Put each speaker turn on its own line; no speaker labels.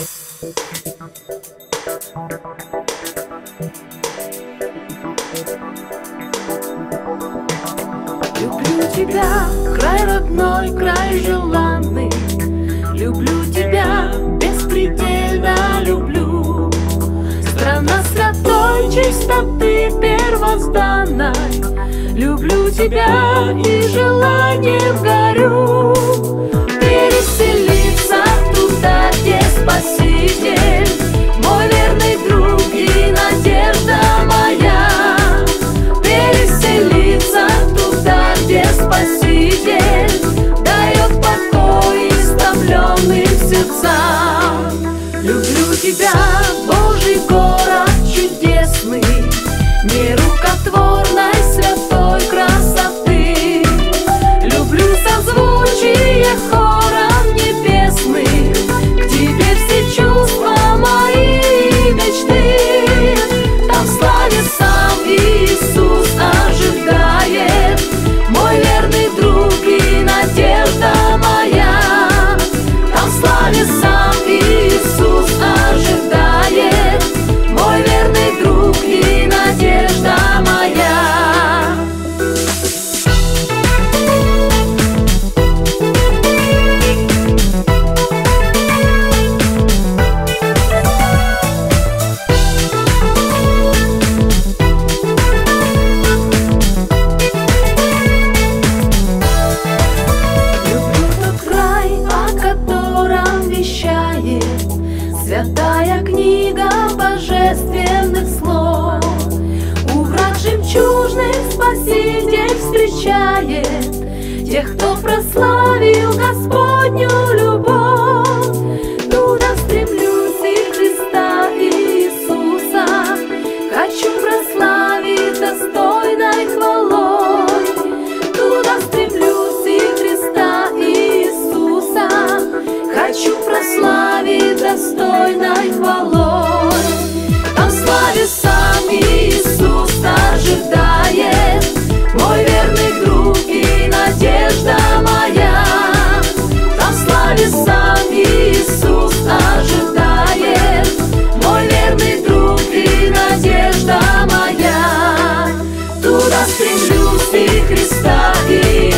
Люблю тебя, край родной, край желанный. Люблю тебя, беспредельно люблю. Страна святой чистоты первозданной. Люблю тебя и желанием горю. тебя, Божий год. Святая книга божественных слов. у Убрат жемчужных спаситель встречает. Иисус ожидает, мой верный друг и надежда моя. Туда стремлюсь и Христа и